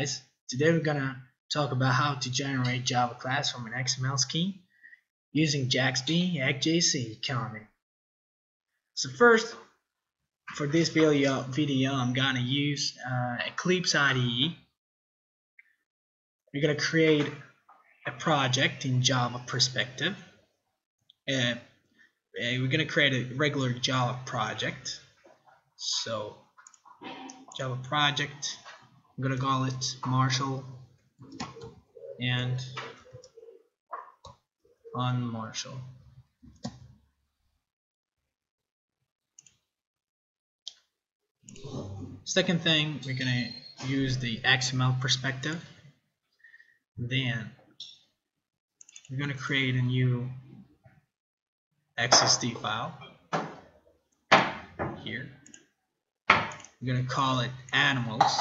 guys, today we're gonna talk about how to generate Java class from an XML scheme using JAXB XJC comment. So first, for this video, video I'm gonna use uh, Eclipse IDE. We're gonna create a project in Java perspective. Uh, we're gonna create a regular Java project. So Java project I'm gonna call it Marshall and on Marshall. Second thing, we're gonna use the XML perspective. Then we're gonna create a new XSD file here. We're gonna call it animals.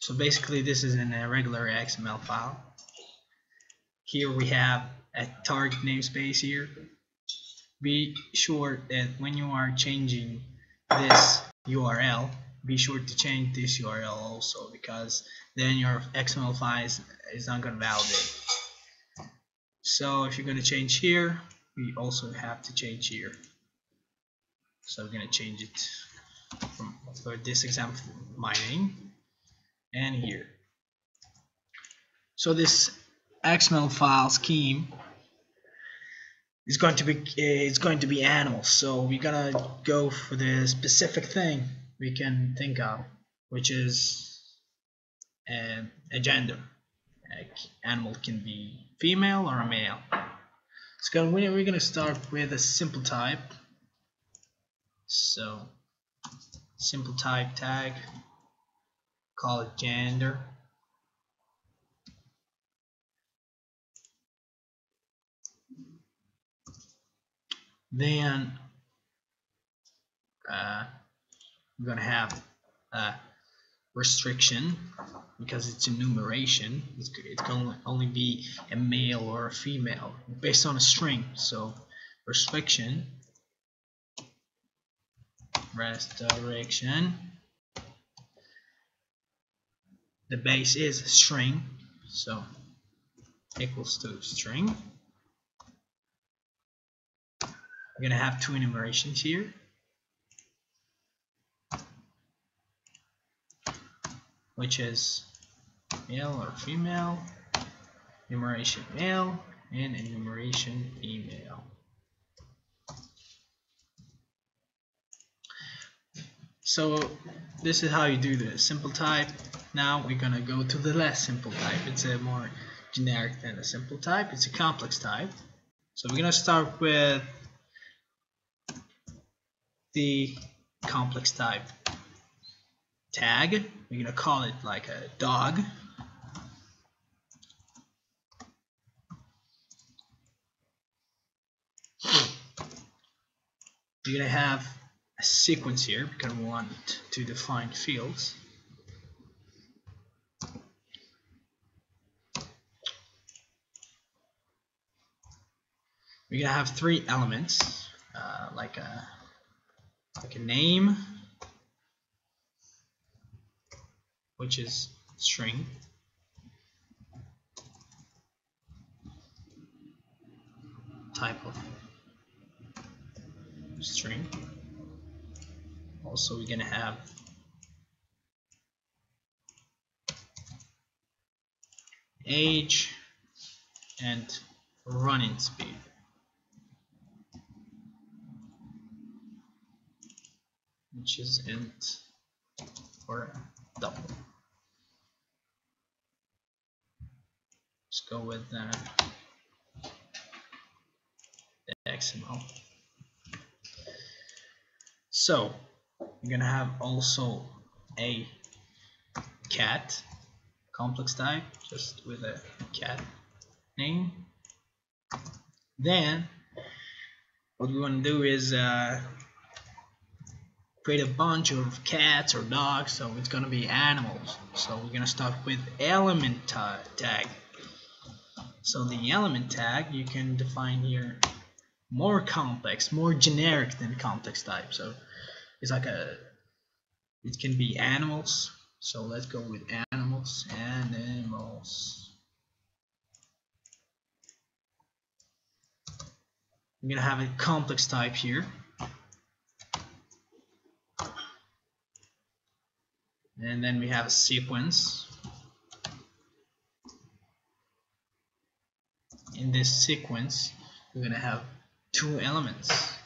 So basically this is in a regular XML file. Here we have a target namespace here. Be sure that when you are changing this URL, be sure to change this URL also because then your XML file is, is not going to validate. So if you're going to change here, we also have to change here. So we're going to change it from, for this example, my name and here. So this XML file scheme is going to be it's going to be animals. So we're gonna go for the specific thing we can think of, which is a, a gender. A animal can be female or a male. So we're gonna start with a simple type. So simple type tag call it gender then uh, I'm gonna have a restriction because it's enumeration. It's, it's going to only be a male or a female based on a string. So restriction restriction the base is string so equals to string. We're gonna have two enumerations here. Which is male or female? Enumeration male and enumeration female so this is how you do the simple type now we're gonna go to the less simple type. It's a more generic than a simple type. It's a complex type. So we're gonna start with the complex type tag. We're gonna call it like a dog. We're gonna have a sequence here because we want to define fields. we're gonna have three elements uh, like a like a name which is string type of string also we're gonna have age and running speed which is int or double. Let's go with uh, the XML. So you're gonna have also a cat complex type just with a cat name. Then what we want to do is uh, create a bunch of cats or dogs so it's gonna be animals. So we're gonna start with element tag. So the element tag you can define here more complex more generic than complex type. So it's like a it can be animals. So let's go with animals animals. I'm gonna have a complex type here. And then we have a sequence. In this sequence we're gonna have two elements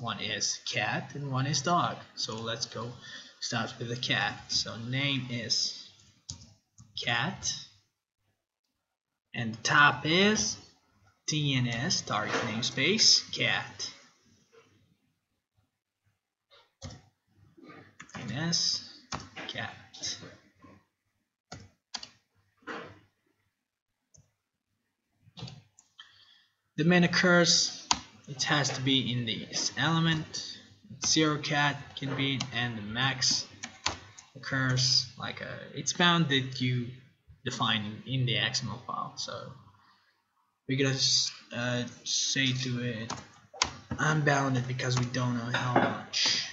one is cat and one is dog. So let's go start with the cat. So name is cat. And top is TNS target namespace cat. TNS cat. The main occurs it has to be in this element. Zero cat can be and the max occurs like a it's bound that you define in, the XML file so we're gonna uh, say to it unbounded because we don't know how much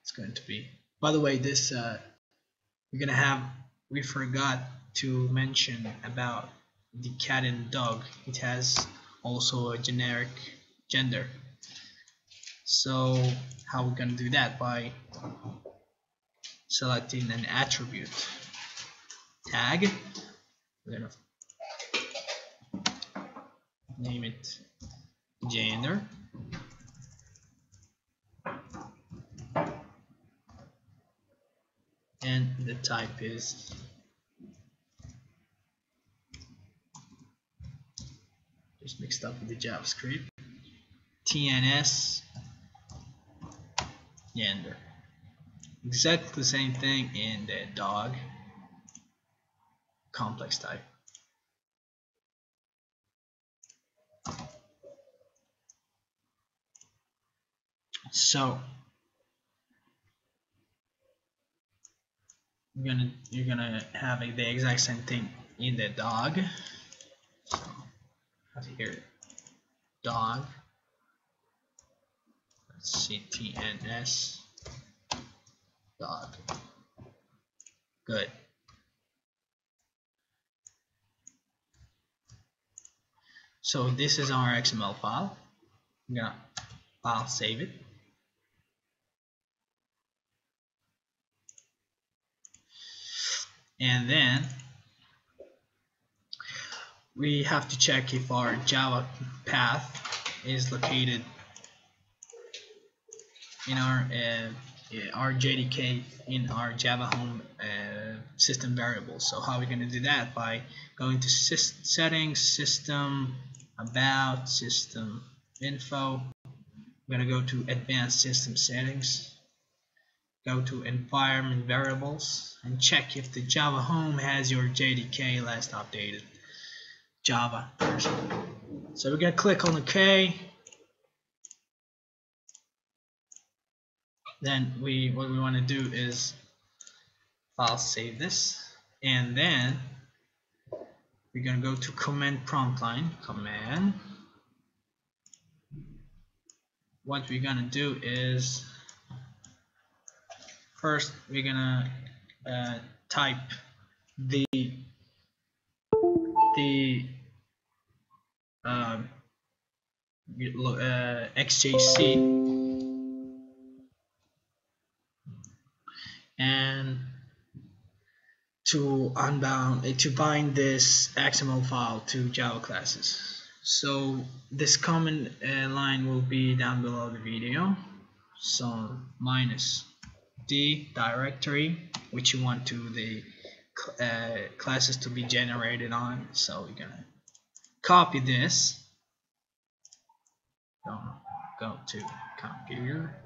it's going to be. By the way this uh, we're gonna have we forgot to mention about the cat and dog. It has also a generic gender. So how we're gonna do that? By selecting an attribute. Tag. We're gonna name it gender. And the type is just mixed up with the JavaScript TNS gender exactly the same thing in the dog complex type. So you're gonna you're gonna have the exact same thing in the dog. So here. Dog let's see tns dog good. So this is our xml file. I'm gonna file save it. And then we have to check if our Java path is located in our uh, our JDK in our Java home uh, system variables. So how are we going to do that? By going to settings, system, about, system info. We're going to go to advanced system settings. Go to environment variables and check if the Java home has your JDK last updated. Java version. So we're gonna click on the Then we what we want to do is file save this and then we're gonna go to command prompt line command. What we're gonna do is first we're gonna uh, type the the um, uh, XJC and to unbound uh, to bind this XML file to Java classes. So this command uh, line will be down below the video. So minus D directory which you want to the uh, classes to be generated on so we're gonna copy this go, go to computer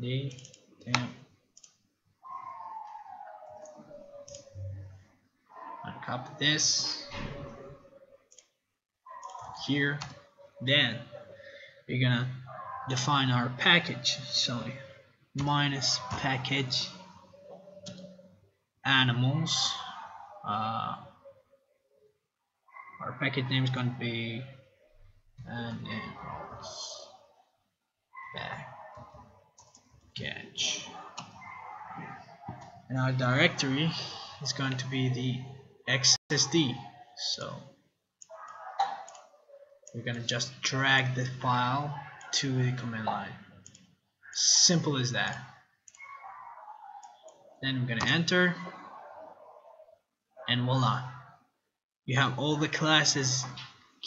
d temp copy this here. Then we're gonna define our package. So minus package animals uh, our package name is going to be animals. Catch. And our directory is going to be the XSD. So we're gonna just drag the file to the command line. Simple as that. Then we're gonna enter and voila. You have all the classes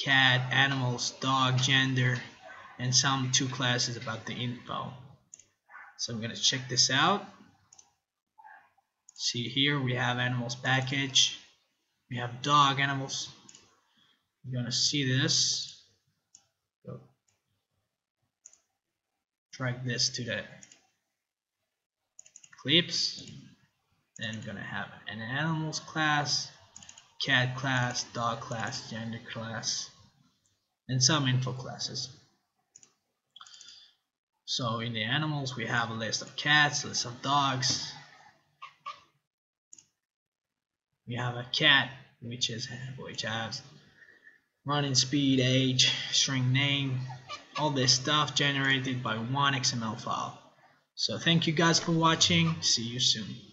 cat, animals, dog, gender, and some two classes about the info. So I'm gonna check this out. See here we have animals package. We have dog animals. You're gonna see this. Go. Drag this to the clips. Then I'm gonna have an animals class, cat class, dog class, gender class, and some info classes. So in the animals we have a list of cats, list of dogs. We have a cat which is which has running speed, age, string name, all this stuff generated by one XML file. So thank you guys for watching. See you soon.